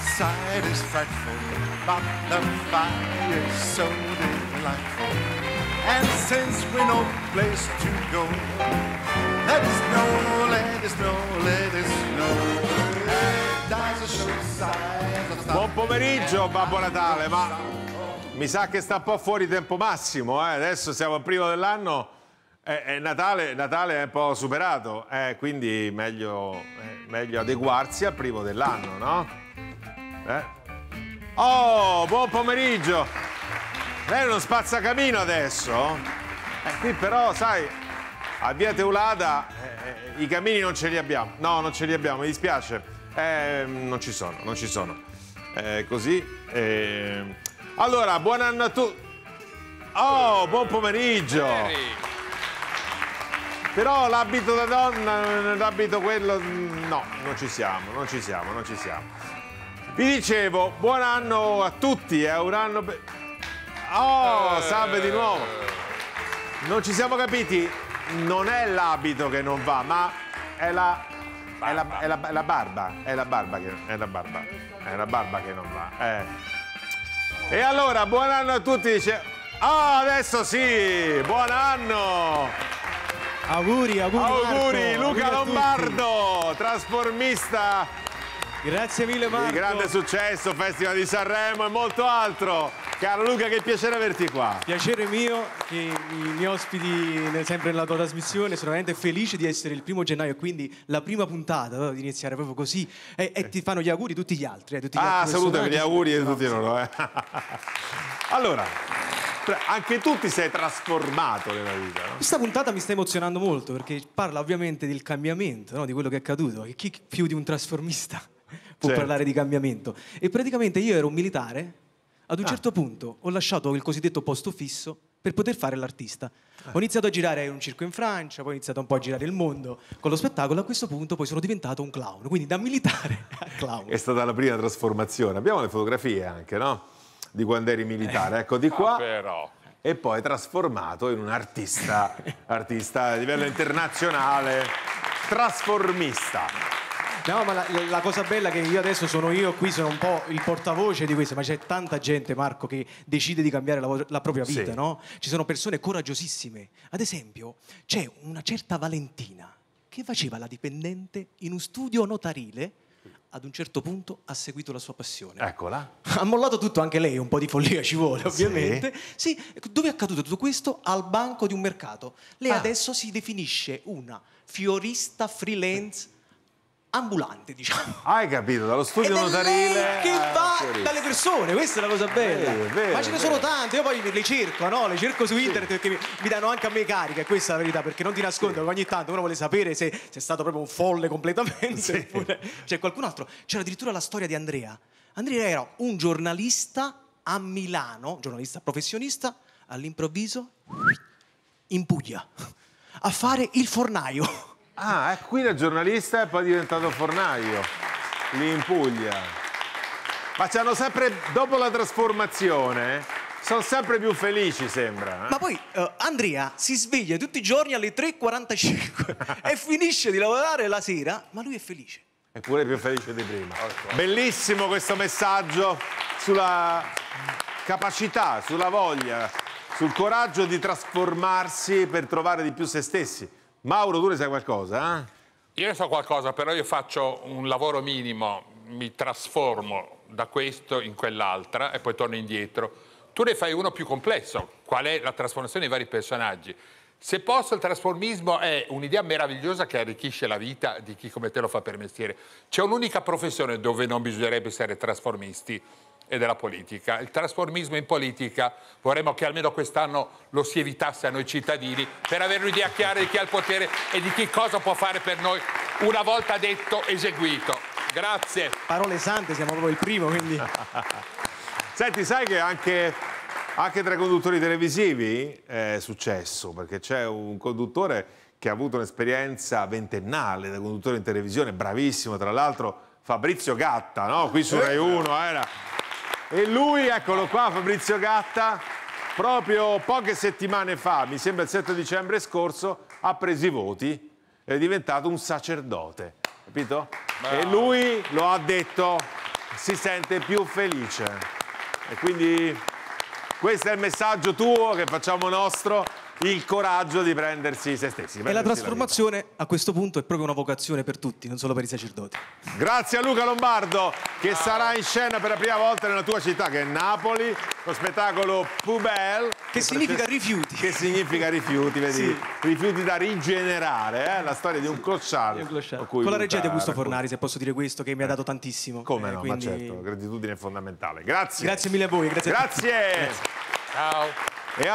outside is frightful, but the fire is so delightful. And since we're no place to go, let us know, let us know, let show side, Buon pomeriggio Babbo Natale, ma mi sa che sta un po' fuori tempo massimo, eh? adesso siamo al primo dell'anno, eh, eh, Natale, Natale è un po' superato, eh, quindi meglio, eh, meglio adeguarsi al primo dell'anno, no? Eh? Oh, buon pomeriggio! Lei è uno spazzacamino adesso? Eh, qui però, sai, a Via Teulada eh, i camini non ce li abbiamo. No, non ce li abbiamo, mi dispiace. Eh, non ci sono, non ci sono. Eh, così. eh. Allora, buon anno a tutti. Oh, buon pomeriggio. Però l'abito da donna, l'abito quello, no, non ci siamo, non ci siamo, non ci siamo. Vi dicevo, buon anno a tutti, è un anno... pe- Oh, salve di nuovo. Non ci siamo capiti, non è l'abito che non va, ma è la, è la, è la- è la barba, è la barba che, è la barba, è la barba che non va. eh. E allora, buon anno a tutti, dice... Ah, adesso sì, buon anno! Auguri, auguri. Auguri, Marco, Luca auguri. Lombardo, trasformista Grazie mille Marco. di grande successo, Festival di Sanremo e molto altro. Caro Luca, che piacere averti qua. Piacere mio che i miei ospiti sempre nella tua trasmissione. Sono veramente felice di essere il primo gennaio, quindi la prima puntata, di iniziare proprio così. E, e ti fanno gli auguri tutti gli altri. eh, tutti gli Ah, altri salutami, gli auguri di tutti loro. Eh. Allora, anche tu ti sei trasformato nella vita, no? Questa puntata mi sta emozionando molto perché parla ovviamente del cambiamento, no, di quello che è accaduto. E chi più di un trasformista può Certo. parlare di cambiamento? E praticamente io ero un militare, ad un Ah. certo punto ho lasciato il cosiddetto posto fisso per poter fare l'artista. Ho iniziato a girare un circo in Francia, poi ho iniziato un po' a girare il mondo con lo spettacolo. A questo punto poi sono diventato un clown, quindi da militare a clown. È stata la prima trasformazione. Abbiamo le fotografie anche, no? Di quando eri militare. Ecco, di qua. Però. E poi trasformato in un artista, artista a livello internazionale, trasformista. No, ma la, la cosa bella è che io adesso sono io qui, sono un po' il portavoce di questo, ma c'è tanta gente, Marco, che decide di cambiare la, la propria vita, Sì. no? Ci sono persone coraggiosissime. Ad esempio, c'è una certa Valentina che faceva la dipendente in un studio notarile. Ad un certo punto ha seguito la sua passione. Eccola. Ha mollato tutto anche lei, un po' di follia ci vuole, ovviamente. Sì, dove è accaduto tutto questo? Al banco di un mercato. Lei Ah. adesso si definisce una fiorista freelance ambulante, diciamo. Hai capito, dallo studio Ed è notarile. che eh, va fiorista. dalle persone, questa è la cosa bella. Vero, vero, Ma ce ne sono tante, io poi le cerco, no? Le cerco su internet perché mi, mi danno anche a me carica, questa è la verità, perché non ti nascondo che ogni tanto uno vuole sapere se sei stato proprio un folle completamente oppure c'è qualcun altro. C'era addirittura la storia di Andrea. Andrea era un giornalista a Milano, giornalista professionista, all'improvviso in Puglia a fare il fornaio. Ah, è qui da giornalista e poi è diventato fornaio, lì in Puglia. Ma c'hanno sempre, dopo la trasformazione, sono sempre più felici, sembra. eh? Ma poi eh, Andrea si sveglia tutti i giorni alle 3.45 e finisce di lavorare la sera, ma lui è felice. È pure più felice di prima. Bellissimo questo messaggio sulla capacità, sulla voglia, sul coraggio di trasformarsi per trovare di più se stessi. Mauro, tu ne sai qualcosa? eh? Io ne so qualcosa, però io faccio un lavoro minimo, mi trasformo da questo in quell'altra e poi torno indietro. Tu ne fai uno più complesso, qual è la trasformazione dei vari personaggi. Se posso, il trasformismo è un'idea meravigliosa che arricchisce la vita di chi come te lo fa per mestiere. C'è un'unica professione dove non bisognerebbe essere trasformisti ed è la politica. Il trasformismo in politica vorremmo che almeno quest'anno lo si evitasse a noi cittadini per avere un'idea chiara di chi ha il potere e di chi cosa può fare per noi una volta detto, eseguito. Grazie. Parole sante, siamo proprio il primo, quindi... Senti, sai che anche, anche tra i conduttori televisivi è successo, perché c'è un conduttore che ha avuto un'esperienza ventennale da conduttore in televisione, bravissimo, tra l'altro Fabrizio Gatta, no? Qui su Rai 1 era. E lui, eccolo qua, Fabrizio Gatta, proprio poche settimane fa, mi sembra il 7 dicembre scorso, ha preso i voti è diventato un sacerdote, capito? E lui lo ha detto si sente più felice. E quindi questo è il messaggio tuo che facciamo nostro, il coraggio di prendersi se stessi. E la prendersi trasformazione a questo punto è proprio una vocazione per tutti, non solo per i sacerdoti. Grazie a Luca Lombardo che sarà in scena per la prima volta nella tua città che è Napoli, lo spettacolo Pubel. Che significa rifiuti. Che significa rifiuti, vedi? Sì. Rifiuti da rigenerare, eh? la storia di un clochard. Con la regia di Augusto. Fornari, se posso dire questo, che mi ha dato tantissimo. Come Eh, no, quindi- ma certo, gratitudine fondamentale. Grazie. Grazie mille a voi, grazie a tutti. Grazie. Ciao. E